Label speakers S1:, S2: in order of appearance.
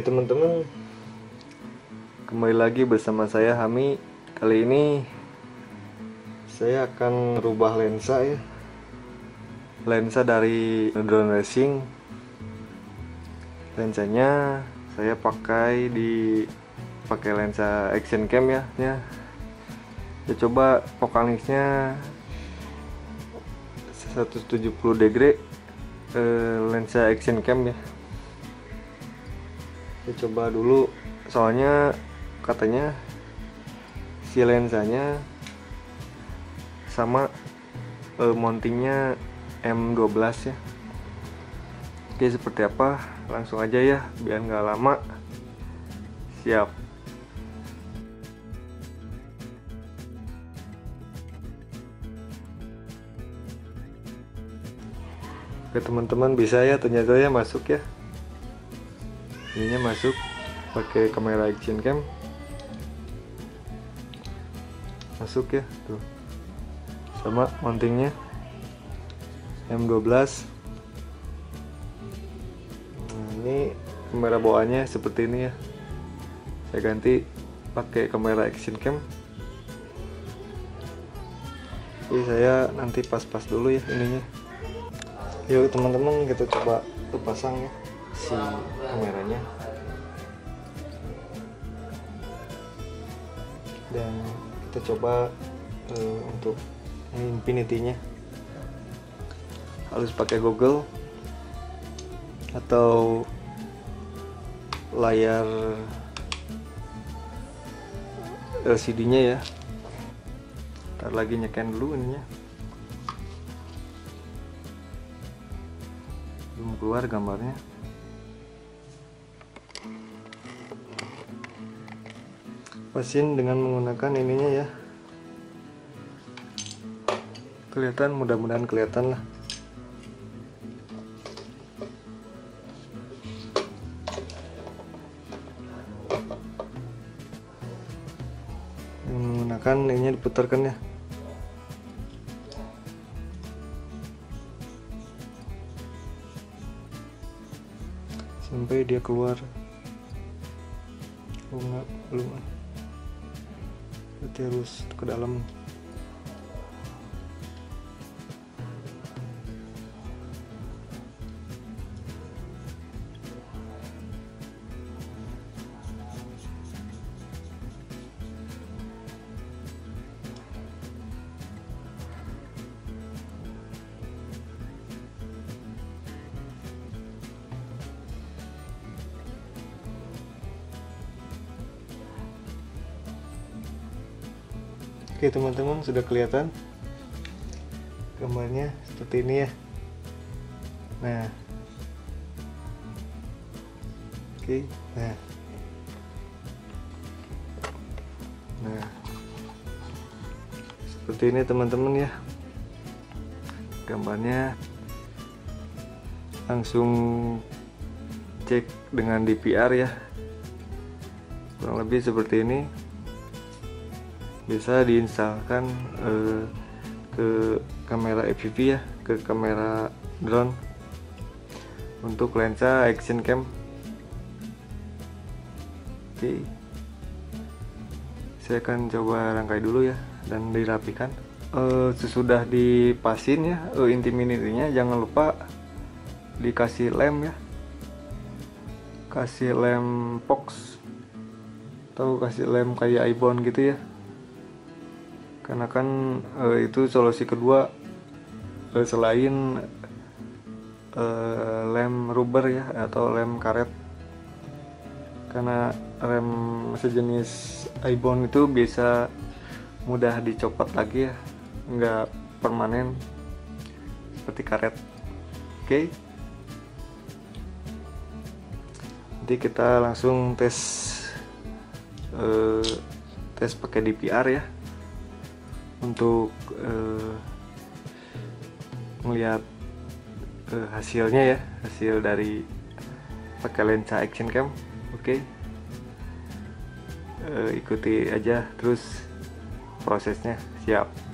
S1: Oke teman-teman. Kembali lagi bersama saya Hami. Kali ini Saya akan rubah lensa ya. Lensa dari drone racing. Lensanya Saya pakai di pakai lensa action cam ya ya. Saya coba fokalnya 170 degree eh, lensa action cam ya saya coba dulu soalnya katanya si lensanya sama eh, mountingnya M12 ya. Oke seperti apa? Langsung aja ya biar nggak lama. Siap. Oke teman-teman bisa ya ternyata ya masuk ya ininya masuk pakai kamera action cam. Masuk ya tuh. Sama mountingnya. M12 nah, ini kamera bawaannya seperti ini ya. Saya ganti pakai kamera action cam. Jadi saya nanti pas-pas dulu ya ininya. Yuk teman-teman kita coba tuh pasang ya si kameranya. Dan kita coba uh, untuk infinity nya harus pakai Google atau layar LCD nya ya. Ntar lagi nyeken dulu ininya. Belum keluar gambarnya pasin dengan menggunakan ininya ya. Kelihatan mudah-mudahan kelihatan lah. Menggunakan ininya diputarkan ya. Sampai dia keluar. Enggak belum harus ke dalam Oke teman-teman sudah kelihatan gambarnya seperti ini ya. Nah. Oke nah. Nah. Seperti ini teman-teman ya. Gambarnya langsung cek dengan DPR ya. Kurang lebih seperti ini bisa diinstalkan uh, ke kamera FPV ya ke kamera drone. Untuk lensa action cam. Oke. Saya akan coba rangkai dulu ya dan dirapikan. Uh, sesudah dipasin ya uh, inti nya jangan lupa dikasih lem ya. Kasih lem box atau kasih lem kayak ibon gitu ya karena kan e, itu solusi kedua e, selain e, lem rubber ya atau lem karet. Karena rem sejenis ibon itu bisa mudah dicopot lagi ya nggak permanen seperti karet. Oke? Okay. nanti kita langsung tes uh, tes pakai DPR ya untuk uh, melihat uh, hasilnya ya hasil dari pakai lensa action cam oke okay. uh, ikuti aja terus prosesnya siap